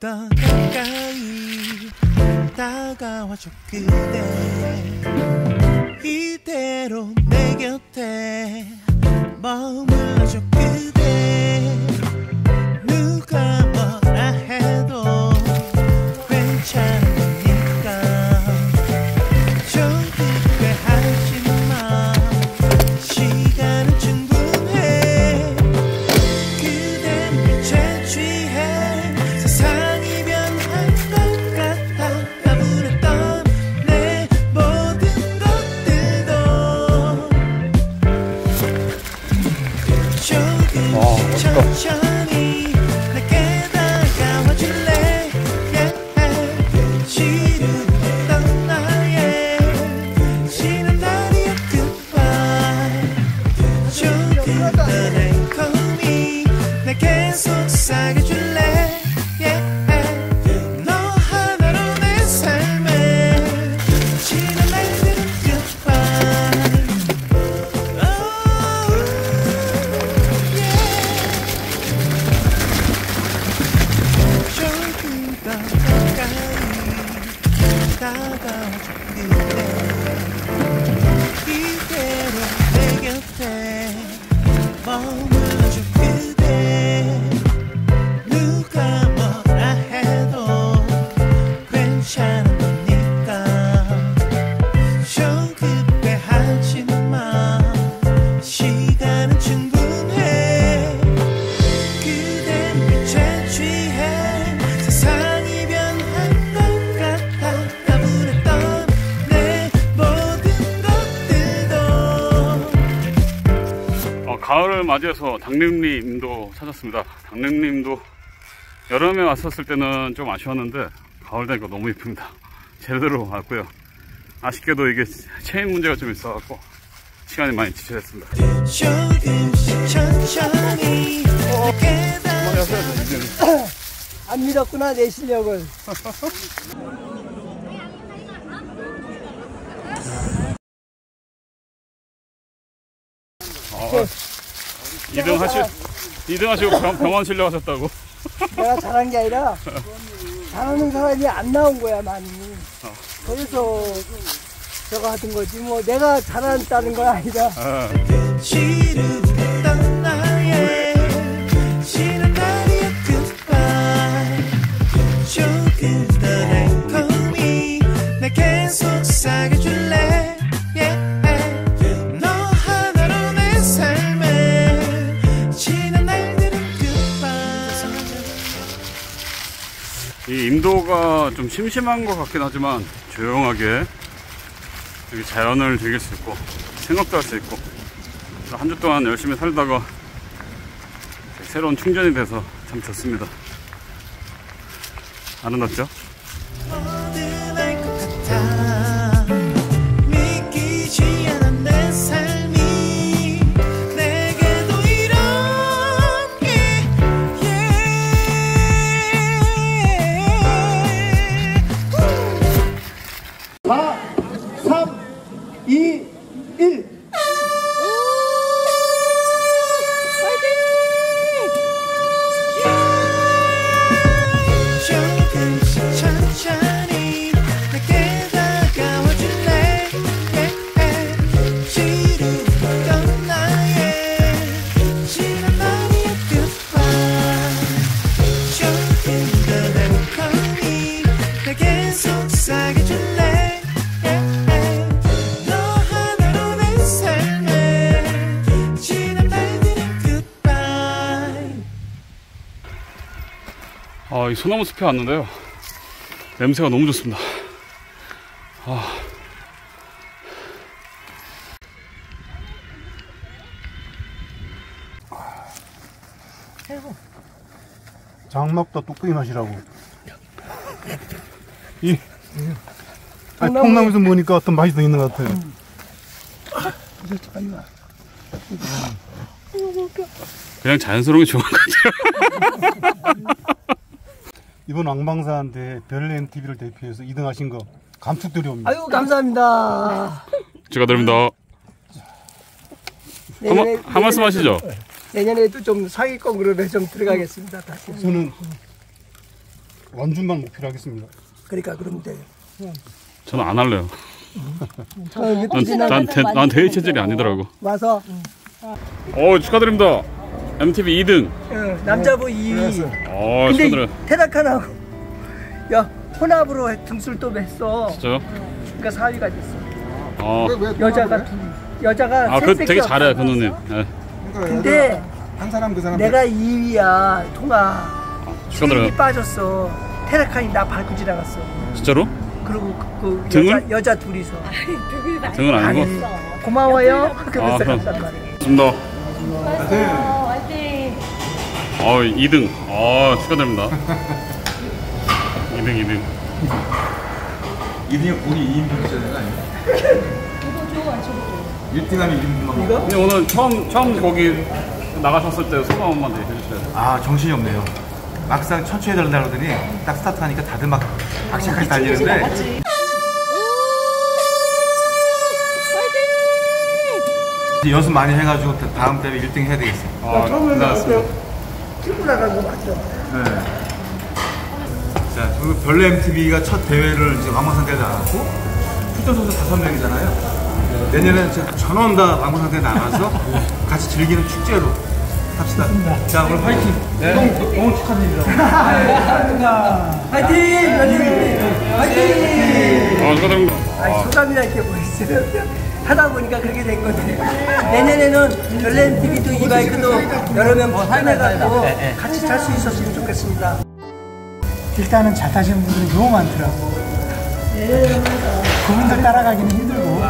더 가까이 다가와줘 그대. 이대로 내 곁에 머물러줘 그대 다가 가을을 맞이해서 당림림도 찾았습니다. 당림림도 여름에 왔었을 때는 좀 아쉬웠는데 가을 되니까 너무 이쁩니다. 제대로 왔고요. 아쉽게도 이게 체인 문제가 좀 있어갖고 시간이 많이 지체됐습니다. 다안 믿었구나 내 실력을. 어, 2등 하시, 2등 하시고 병, 병원 실려 가셨다고. 내가 잘한 게 아니라 잘하는 사람이 안 나온 거야 많이. 그래서 저거 하던 거지. 뭐 내가 잘한다는 건 아니라 아, 조금 더 달콤히 내게 속삭여줄래 좀 심심한 것 같긴 하지만 조용하게 여기 자연을 즐길 수 있고 생각도 할 수 있고 한 주 동안 열심히 살다가 새로운 충전이 돼서 참 좋습니다. 아름답죠? 아, 이 소나무 숲에 왔는데요. 냄새가 너무 좋습니다. 아. 장막도 뚝배기 맛이라고. 이 아니, 통나무에서 보니까 어떤 맛이 더 있는 것 같아요. 그냥 자연스러운 게 좋은 것 같아요. 이번 왕방사한테 별낸 TV를 대표해서 2등 하신 거 감축드려옵니다. 아유 감사합니다. 축하드립니다. 한, 내년에, 한 말씀 하시죠. 내년에도 좀 상위권 그룹에 좀 들어가겠습니다. 다시. 저는 원준만 목표로 하겠습니다. 그러니까 그러면 돼요. 저는 안 할래요. 어, 난, 난, 대, 난 대회 체질이 아니더라고. 와서 어 축하드립니다. MTV 2등. 어, 남자부 2위. 어 근데 축하드려요. 테라칸하고 야 혼합으로 등수를 또 맸어. 진짜요? 그러니까 4위가 됐어. 어. 여자가 둘, 여자가 아, 그셋 되게 없어. 그 누님. 예. 근데 한 사람 그 사람 내가 2위야 통화. 축하드려요. 수익이 빠졌어. 테라칸이 나 밟고 지나갔어. 진짜로? 그리고 그, 그 등을? 여자, 여자 둘이서 등은 아니고. 아니 고마워요. 아, 말이야. 좋습니다. 화이팅! 어 2등. 어 축하드립니다. 2등 2등. 2등이 고기 2인분 있어야 되는 거 아니야? 1등 하면 1인분만 이거? 근데 오늘 처음 처음 거기 나가셨을 때 소감 한번 해주세요. 아 정신이 없네요 막상 천천히 달린다 그러더니 딱 스타트 하니까 다들 막 박시까지 달리는데 이제 연습 많이 해가지고 다- 다음 달에 1등 해야 되겠어 아, 처음에 고생하셨습니다. 찍고 나간 거 맞죠? 네. 자, 그리고 별내 MTV가 첫 대회를 이제 왕방상대에 나갔고 출전 선수 다섯 명이잖아요. 내년에는 전원 다 왕방상대에 나가서 같이 즐기는 축제로 합시다. 자, 오늘 화이팅. 네. 오늘 축하드립니다. 화이팅! 연예인 화이팅! 아 축하드립니다. 아니, 소감이나 이렇게 뭐 있어요? 하다 보니까 그렇게 된 건데 내년에는 별렌 TV도 이 바이크도 여러 명 추천해갖고 같이 탈 수 있었으면 좋겠습니다. 일단은 잘 타시는 분들이 너무 많더라고. 그분들 따라가기는 힘들고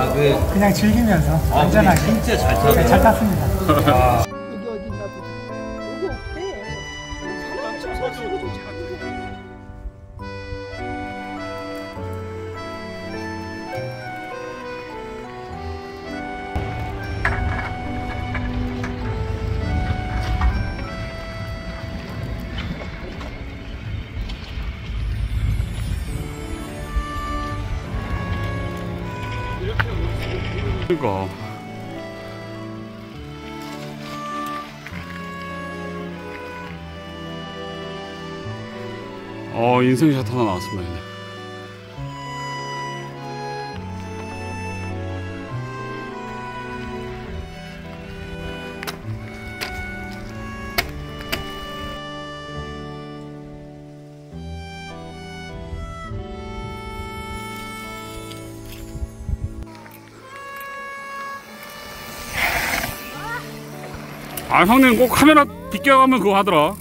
그냥 즐기면서 안전하게 진짜 잘, 탔, 잘 탔습니다. 그러니까. 어 인생샷 하나 나왔습니다. 아 형님 꼭 카메라 비껴가면 그거 하더라.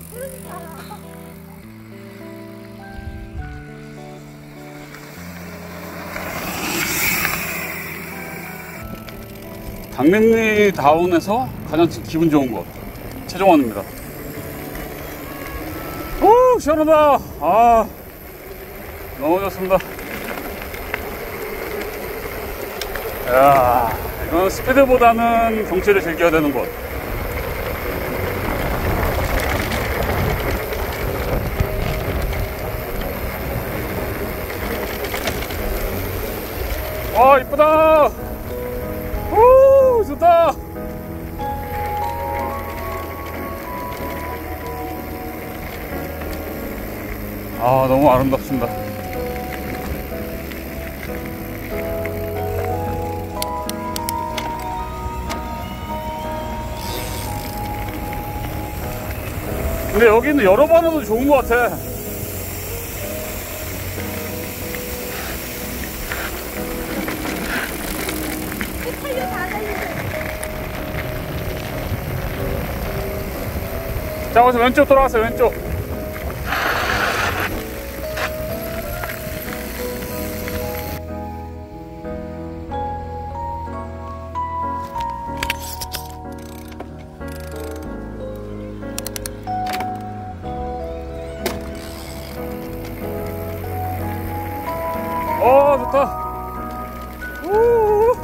당냉리 다운에서 가장 기분 좋은 곳 최종원입니다. 오 시원하다. 아 너무 좋습니다. 야 이건 스피드보다는 경치를 즐겨야 되는 곳. 와 이쁘다. 오 좋다. 아 너무 아름답습니다. 근데 여기는 여러 번 해도 좋은 것 같아 자, 거기서 왼쪽 돌아가세요, 왼쪽. 어, 좋다. 우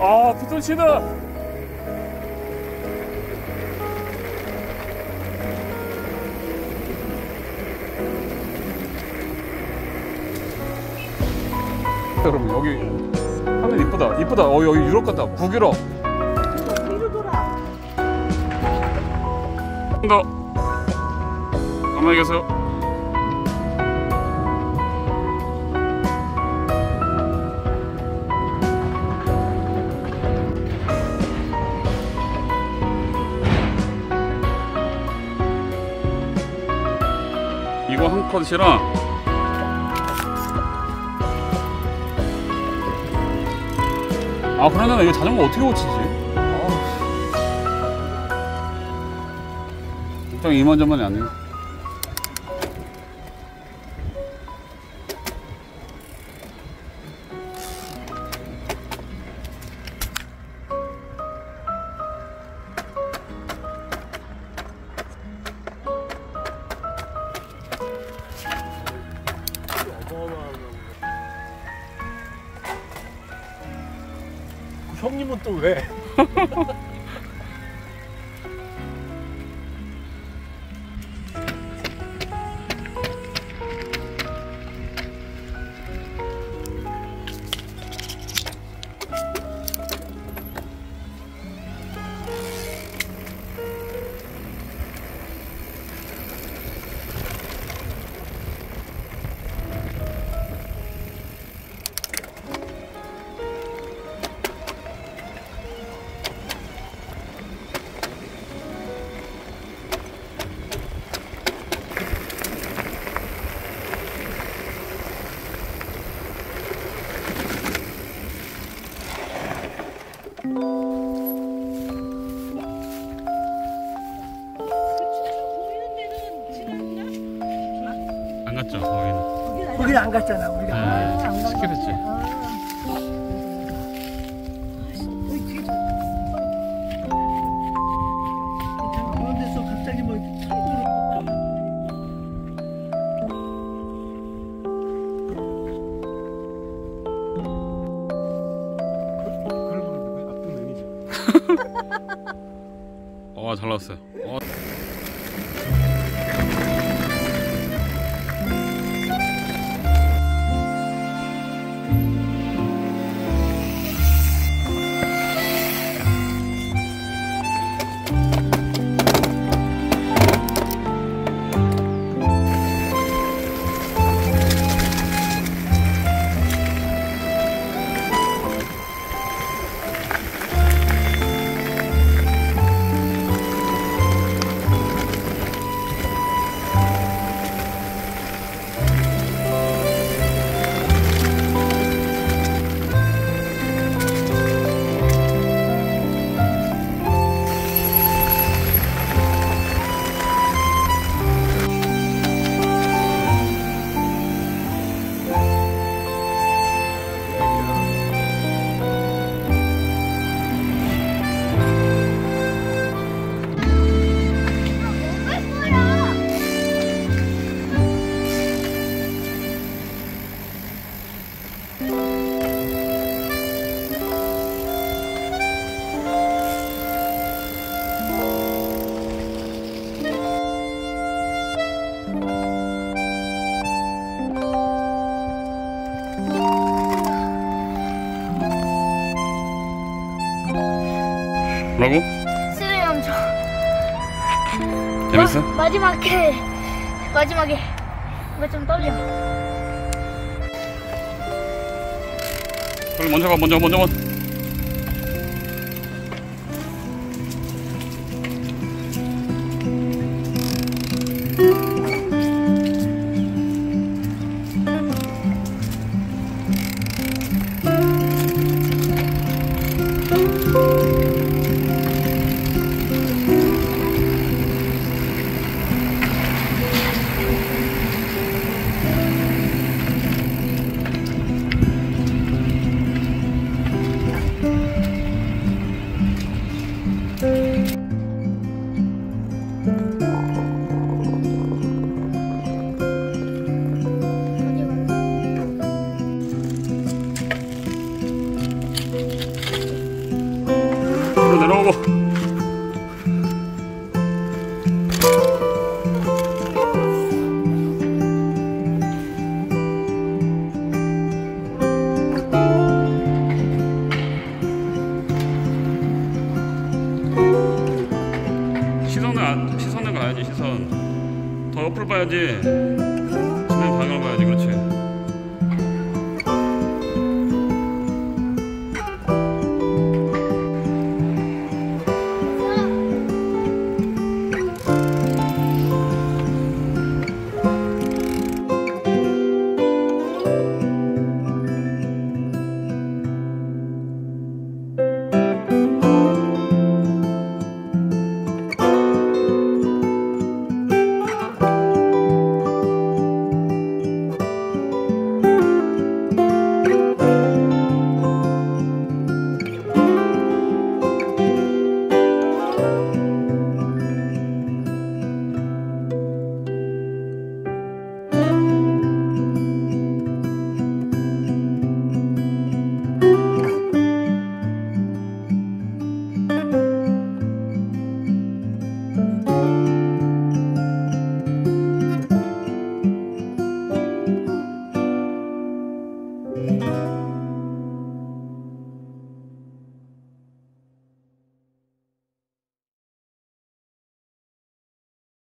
아, 피톤치다. 아, 여러분 여기 하늘 이쁘다. 이쁘다. 어 여기 유럽 같다. 북유럽. 뒤로 돌아 더 가만히 계세요. 이거 한 컷이랑 아 그러면 이거 자전거 어떻게 고치지? 일단 이만저만이 아니에요 또 왜? 거기는 안 갔잖아 우리가. 네 skip했지 그런 데서 갑자기 뭐 이렇게 탁 그러고 나쁜 매니저. 어, 잘 나왔어요. 어. 뭐라고? 스릴 엄청. 재밌어? 마, 마지막에 마지막에 이거 좀 떨려. 빨리 먼저 가, 먼저, 먼저, 먼저.